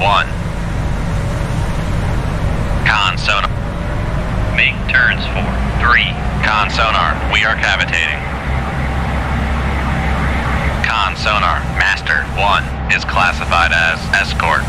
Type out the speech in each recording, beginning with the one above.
1. Con sonar. Make turns for 3. Con sonar, we are cavitating. Con sonar, master 1 is classified as escort.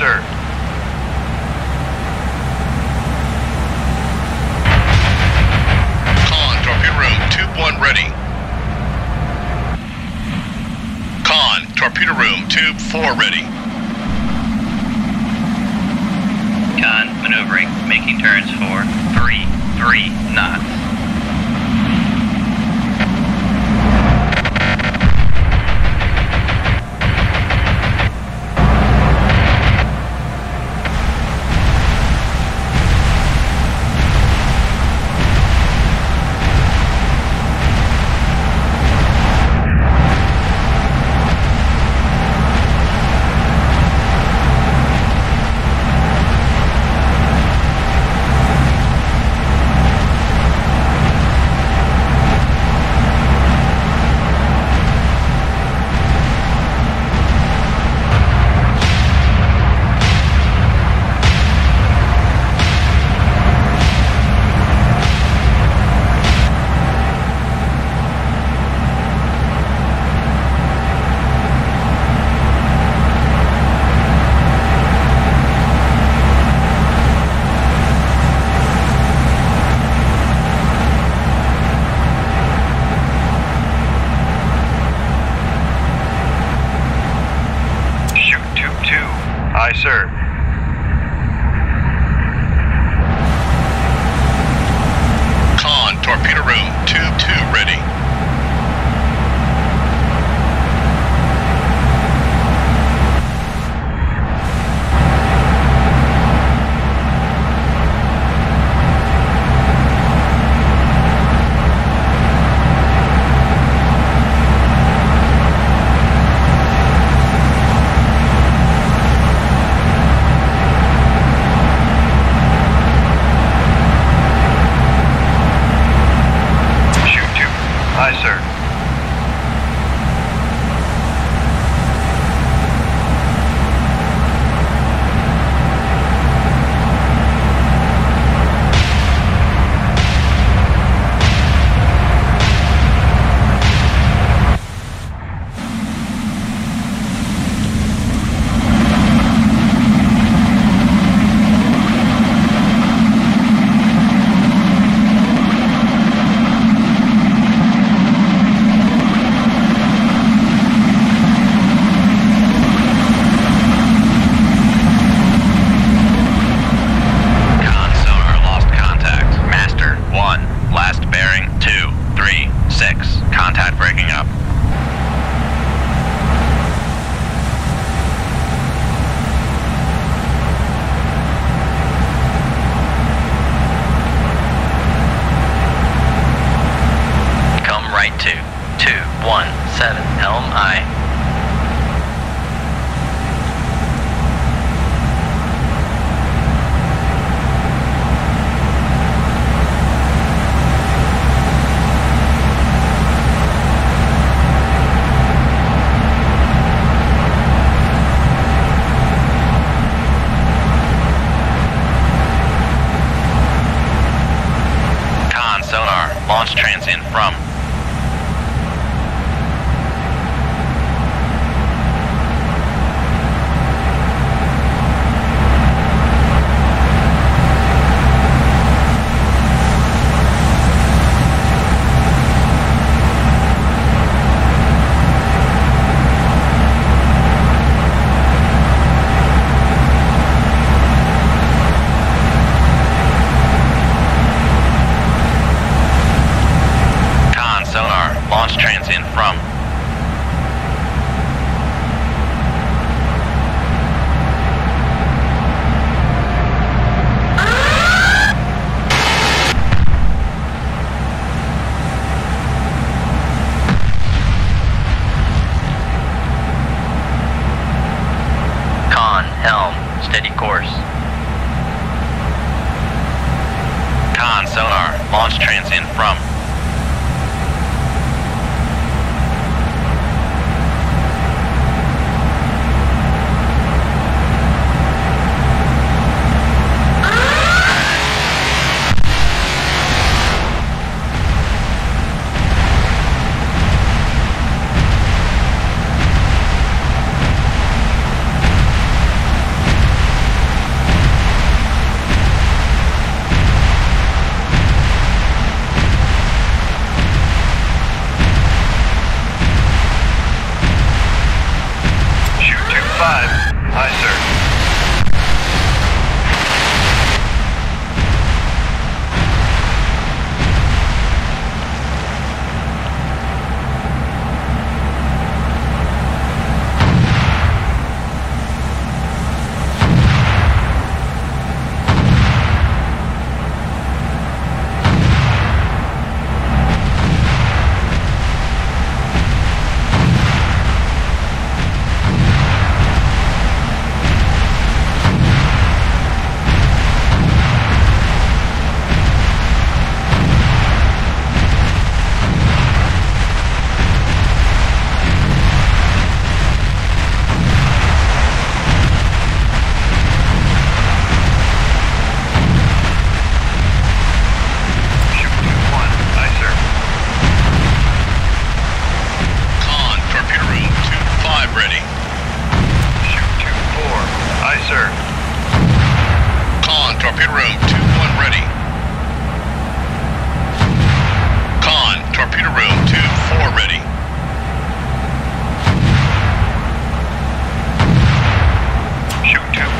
Sir. Con, torpedo room, 2-1 ready. Con, torpedo room, tube 4 ready. Con, maneuvering, making turns for 3, 3 knots.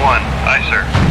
One. Aye, sir.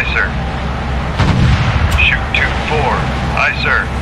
Aye, sir. Shoot 2-4. Aye, sir.